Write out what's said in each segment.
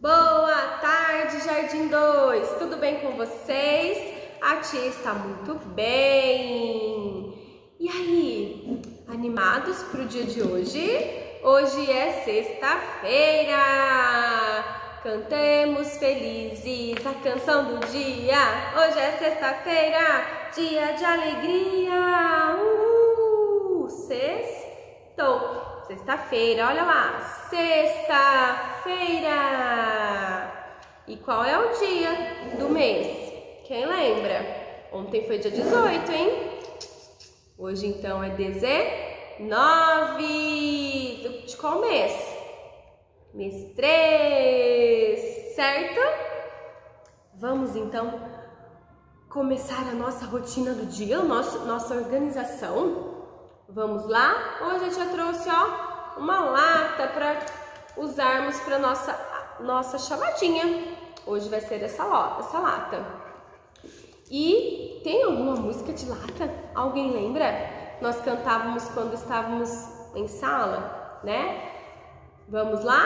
Boa tarde, Jardim 2. Tudo bem com vocês? A tia está muito bem. E aí, animados para o dia de hoje? Hoje é sexta-feira. Cantemos felizes a canção do dia. Hoje é sexta-feira, dia de alegria. Uhul! Sextou. Sexta-feira, olha lá. Sexta-feira. E qual é o dia do mês? Quem lembra? Ontem foi dia 18, hein? Hoje então é 19. De qual mês? Mês 3, certo? Vamos então começar a nossa rotina do dia, nosso, nossa organização. Vamos lá? Hoje eu já trouxe ó, uma lata para usarmos para nossa nossa chamadinha. Hoje vai ser essa, essa lata. E tem alguma música de lata? Alguém lembra? Nós cantávamos quando estávamos em sala, né? Vamos lá?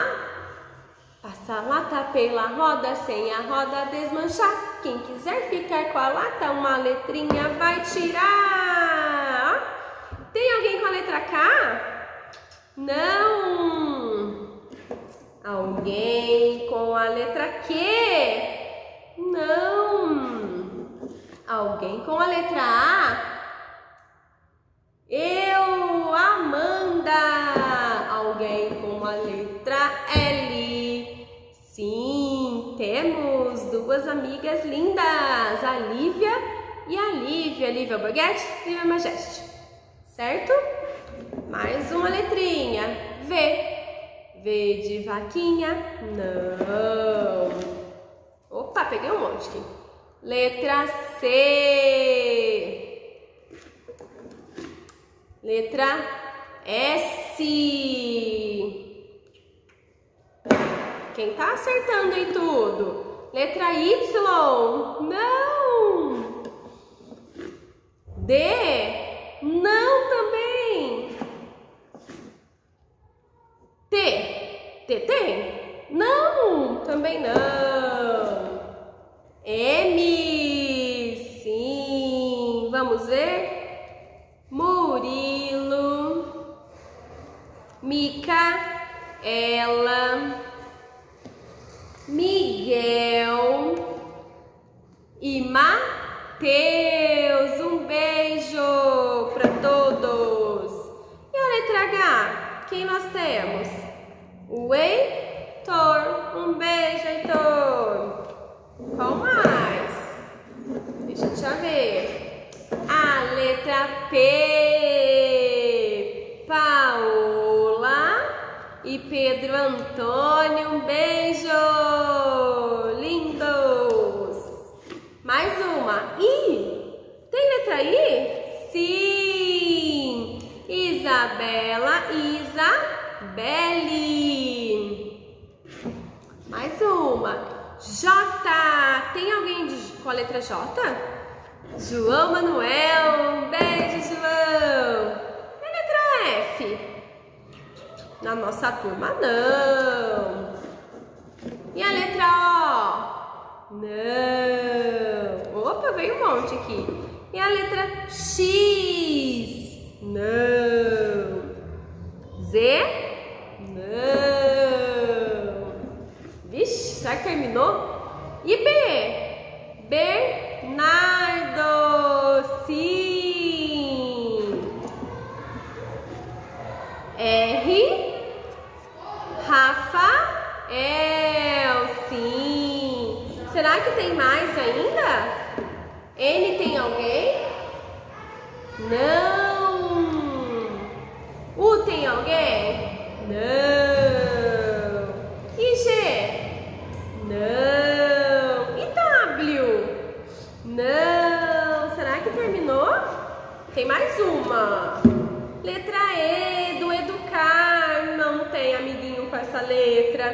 Passa a lata pela roda, sem a roda desmanchar. Quem quiser ficar com a lata, uma letrinha vai tirar. Tem alguém com a letra K? Não. Alguém com a letra Q? Não. Alguém com a letra A? Eu, Amanda. Alguém com a letra L? Sim, temos duas amigas lindas, a Lívia e a Lívia. Lívia Borghetti, Lívia Majeste certo? Mais uma letrinha. V. V de vaquinha? Não. Opa, peguei um monte aqui. Letra C. Letra S. Quem tá acertando em tudo? Letra Y? Não. D. Não também. Não, também não. M. Sim. Vamos ver? Murilo. Mica. Ela. Miguel. E Mateus. Um beijo para todos. E a letra H, quem nós temos? O Heitor. Um beijo, Heitor. Qual mais? Deixa eu te ver. A letra P. Paola e Pedro Antônio. Um beijo. Lindos. Mais uma. I. Tem letra I? Sim! Isabela, Isabelle. Mais uma. J. Tem alguém de, com a letra J? João Manuel. Um beijo, João. E a letra F? Na nossa turma, não. E a letra O? Não. Opa, veio um monte aqui. E a letra X? Não. Z? Não. Vixe, será que terminou? E B? Bernardo? Sim. R? Rafael? Sim. Será que tem mais ainda? N tem alguém? Não. U tem alguém? Não. E G? Não. E W? Não. Será que terminou? Tem mais uma. Letra E do educar. Não tem amiguinho com essa letra.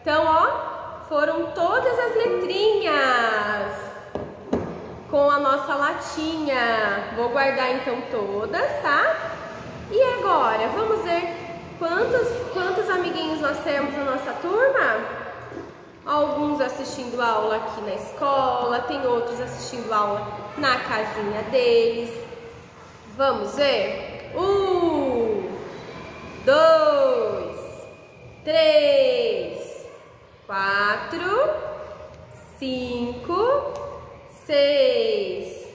Então, ó, foram todas as letrinhas com a nossa latinha. Vou guardar então todas, tá? E agora, vamos ver quantos, quantos amiguinhos nós temos na nossa turma? Alguns assistindo aula aqui na escola, tem outros assistindo aula na casinha deles. Vamos ver? Um, dois, três, quatro, cinco, seis,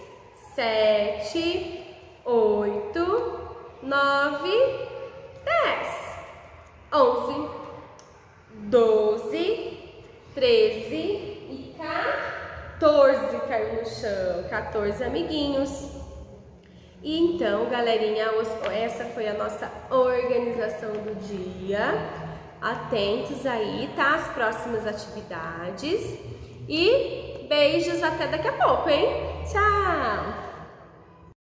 sete, oito, nove, dez, onze, doze, treze e 14 caiu no chão, 14 amiguinhos. E então, galerinha, essa foi a nossa organização do dia. Atentos aí, tá? As próximas atividades. E beijos até daqui a pouco, hein? Tchau!